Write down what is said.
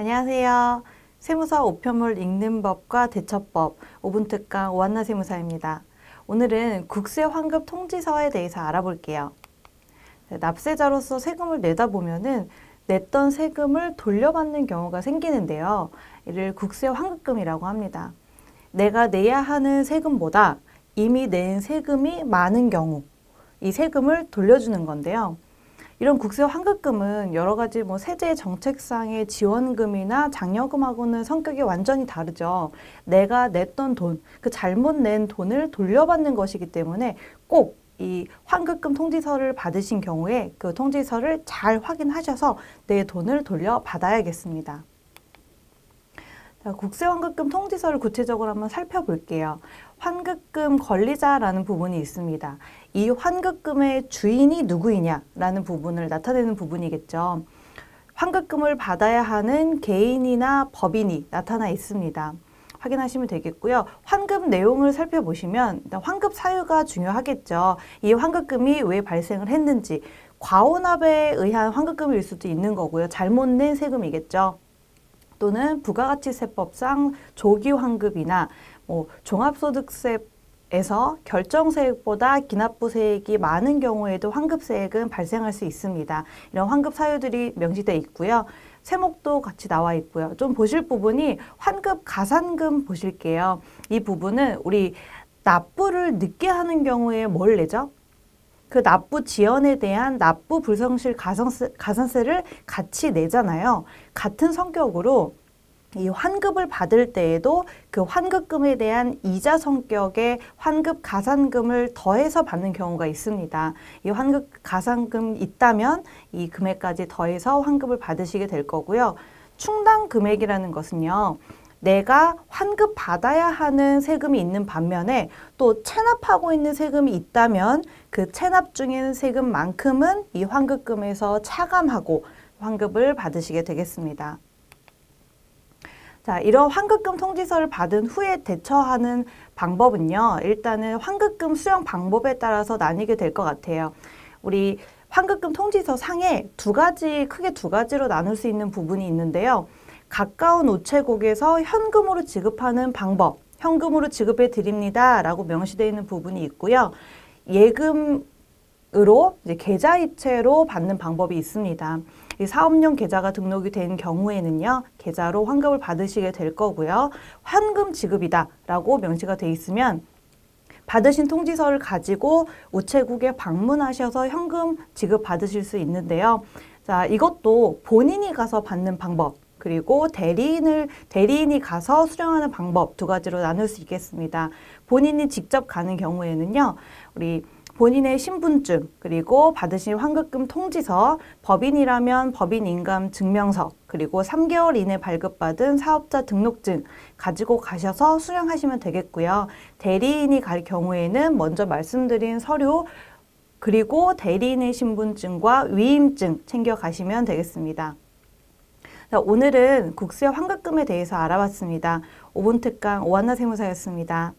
안녕하세요. 세무사 우편물 읽는 법과 대처법 5분 특강 오한나 세무사입니다. 오늘은 국세 환급 통지서에 대해서 알아볼게요. 네, 납세자로서 세금을 내다 보면은 냈던 세금을 돌려받는 경우가 생기는데요. 이를 국세 환급금이라고 합니다. 내가 내야 하는 세금보다 이미 낸 세금이 많은 경우 이 세금을 돌려주는 건데요. 이런 국세 환급금은 여러 가지 뭐 세제 정책상의 지원금이나 장려금하고는 성격이 완전히 다르죠. 내가 냈던 돈, 그 잘못 낸 돈을 돌려받는 것이기 때문에 꼭 이 환급금 통지서를 받으신 경우에 그 통지서를 잘 확인하셔서 내 돈을 돌려받아야겠습니다. 자, 국세환급금 통지서를 구체적으로 한번 살펴볼게요. 환급금 권리자라는 부분이 있습니다. 이 환급금의 주인이 누구이냐라는 부분을 나타내는 부분이겠죠. 환급금을 받아야 하는 개인이나 법인이 나타나 있습니다. 확인하시면 되겠고요. 환급 내용을 살펴보시면 환급 사유가 중요하겠죠. 이 환급금이 왜 발생을 했는지 과온합에 의한 환급금일 수도 있는 거고요. 잘못 낸 세금이겠죠. 또는 부가가치세법상 조기 환급이나 뭐 종합소득세 에서 결정세액보다 기납부세액이 많은 경우에도 환급세액은 발생할 수 있습니다. 이런 환급 사유들이 명시되어 있고요. 세목도 같이 나와 있고요. 좀 보실 부분이 환급 가산금 보실게요. 이 부분은 우리 납부를 늦게 하는 경우에 뭘 내죠? 그 납부 지연에 대한 납부 불성실 가산세, 가산세를 같이 내잖아요. 같은 성격으로 이 환급을 받을 때에도 그 환급금에 대한 이자 성격의 환급 가산금을 더해서 받는 경우가 있습니다. 이 환급 가산금 있다면 이 금액까지 더해서 환급을 받으시게 될 거고요. 충당 금액이라는 것은요. 내가 환급 받아야 하는 세금이 있는 반면에 또 체납하고 있는 세금이 있다면 그 체납 중인 세금만큼은 이 환급금에서 차감하고 환급을 받으시게 되겠습니다. 자, 이런 환급금 통지서를 받은 후에 대처하는 방법은요. 일단은 환급금 수령 방법에 따라서 나뉘게 될 것 같아요. 우리 환급금 통지서 상에 두 가지, 크게 두 가지로 나눌 수 있는 부분이 있는데요. 가까운 우체국에서 현금으로 지급하는 방법, 현금으로 지급해 드립니다. 라고 명시되어 있는 부분이 있고요. 예금으로 계좌이체로 받는 방법이 있습니다. 이 사업용 계좌가 등록이 된 경우에는요. 계좌로 환급을 받으시게 될 거고요. 환금 지급이다 라고 명시가 돼 있으면 받으신 통지서를 가지고 우체국에 방문하셔서 현금 지급 받으실 수 있는데요. 자, 이것도 본인이 가서 받는 방법 그리고 대리인을 대리인이 가서 수령하는 방법 두 가지로 나눌 수 있겠습니다. 본인이 직접 가는 경우에는요. 우리 본인의 신분증 그리고 받으신 환급금 통지서 법인이라면 법인 인감 증명서 그리고 3개월 이내 발급받은 사업자 등록증 가지고 가셔서 수령하시면 되겠고요. 대리인이 갈 경우에는 먼저 말씀드린 서류 그리고 대리인의 신분증과 위임증 챙겨 가시면 되겠습니다. 자, 오늘은 국세 환급금에 대해서 알아봤습니다. 5분 특강 오한나 세무사였습니다.